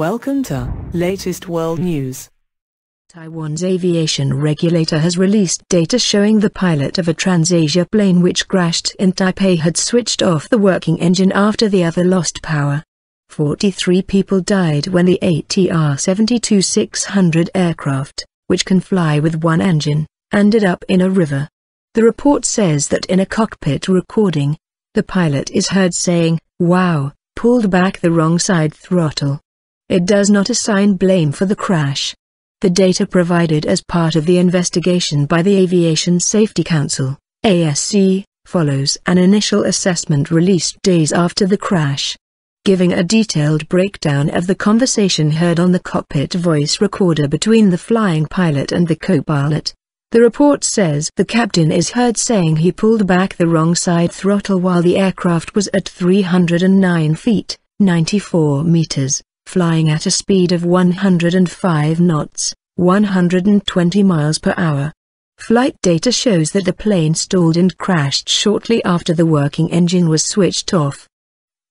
Welcome to latest world news. Taiwan's aviation regulator has released data showing the pilot of a TransAsia plane which crashed in Taipei had switched off the working engine after the other lost power. 43 people died when the ATR-72-600 aircraft, which can fly with one engine, ended up in a river. The report says that in a cockpit recording, the pilot is heard saying, wow, pulled back the wrong side throttle. It does not assign blame for the crash. The data provided as part of the investigation by the Aviation Safety Council, ASC, follows an initial assessment released days after the crash. Giving a detailed breakdown of the conversation heard on the cockpit voice recorder between the flying pilot and the co-pilot. The report says the captain is heard saying he pulled back the wrong side throttle while the aircraft was at 309 feet, 94 meters flying at a speed of 105 knots, 120 miles per hour. Flight data shows that the plane stalled and crashed shortly after the working engine was switched off.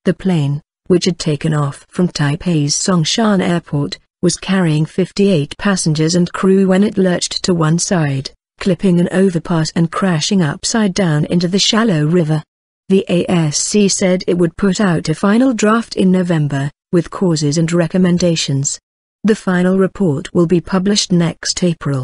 The plane, which had taken off from Taipei's Songshan Airport, was carrying 58 passengers and crew when it lurched to one side, clipping an overpass and crashing upside down into the shallow river. The ASC said it would put out a final draft in November, with causes and recommendations. The final report will be published next April.